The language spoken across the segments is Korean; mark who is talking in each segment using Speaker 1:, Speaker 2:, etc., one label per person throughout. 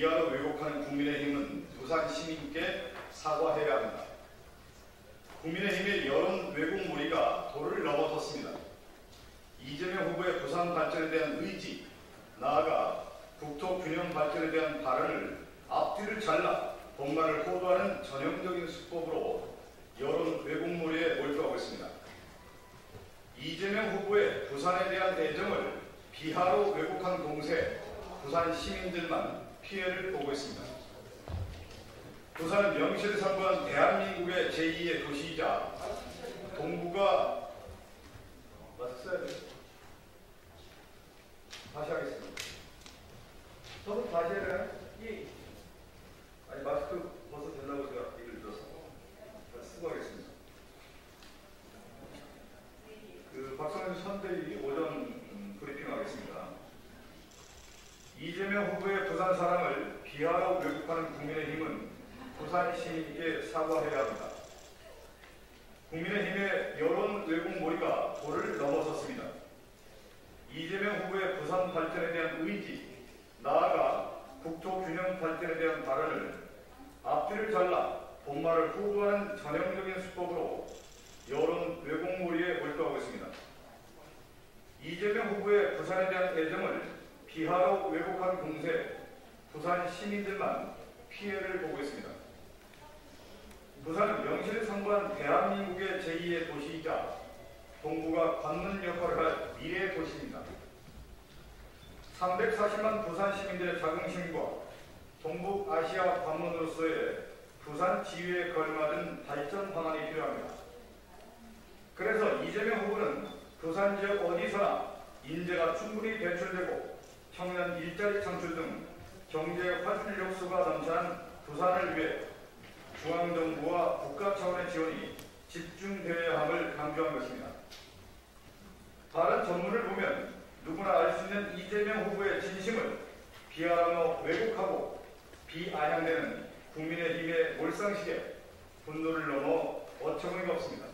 Speaker 1: 비하로 왜곡하는 국민의힘은 부산 시민께 사과해야 합니다. 국민의힘의 여론 왜곡 무리가 도를 넘어섰습니다. 이재명 후보의 부산 발전에 대한 의지, 나아가 국토 균형 발전에 대한 발언을 앞뒤를 잘라 본말을 호도하는 전형적인 수법으로 여론 왜곡몰이에 몰두하고 있습니다. 이재명 후보의 부산에 대한 애정을 비하로 왜곡한 공세, 부산 시민들만 피해를 보고 있습니다. 부산은 명실상부한 대한민국의 제2의 도시이자 동부가 써야 돼요. 다시 하겠습니다. 저도 다시 되나요? 예. 아니 마스크 벗어 된다고 제가 얘기를 들어서 쓰고 하겠습니다. 그 박성현 선대위 오전 음, 브리핑하겠습니다. 이재명 후보의 부산 사랑을 비하로 왜곡하는 국민의힘은 부산 시민께 사과해야 합니다. 국민의힘의 여론 왜곡 몰이가 도를 넘어섰습니다. 이재명 후보의 부산 발전에 대한 의지, 나아가 국토 균형 발전에 대한 발언을 앞뒤를 잘라 본말을 후보하는 전형적인 수법으로 여론 왜곡몰이에 몰두하고 있습니다. 이재명 후보의 부산에 대한 애정을 비하로 왜곡한 공세, 부산 시민들만 피해를 보고 있습니다. 부산은 명실상부한 대한민국의 제2의 도시이자 동부가 관문 역할을 할 미래의 도시입니다. 340만 부산 시민들의 자긍심과 동북 아시아 관문으로서의 부산 지위에 걸맞은 발전 방안이 필요합니다. 그래서 이재명 후보는 부산 지역 어디서나 인재가 충분히 배출되고 청년 일자리 창출 등 경제 활출 욕수가 넘쳐난 부산을 위해 중앙정부와 국가 차원의 지원이 집중되어야 함을 강조한 것입니다. 다른 전문을 보면 누구나 알 수 있는 이재명 후보의 진심을 비하하며 왜곡하고 비아냥되는 국민의힘의 몰상식에 분노를 넘어 어처구니가 없습니다.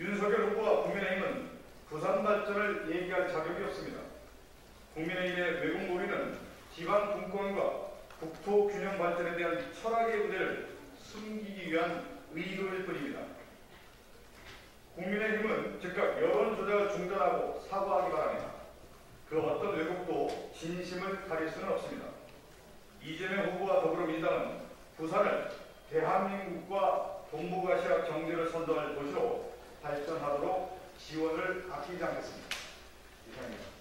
Speaker 1: 윤석열 후보와 국민의힘은 부산 발전을 얘기할 자격이 없습니다. 국민의힘의 외국몰이는 지방 분권과 국토 균형 발전에 대한 철학의 무대를 숨기기 위한 의도일 뿐입니다. 국민의힘은 즉각 여론 조작을 중단하고 사과하기 바랍니다. 그 어떤 왜곡도 진심을 가릴 수는 없습니다. 이재명 후보와 더불어민주당은 부산을 대한민국과 동북아시아 경제를 선도할 도시로 발전하도록 지원을 아끼지 않겠습니다. 이상입니다.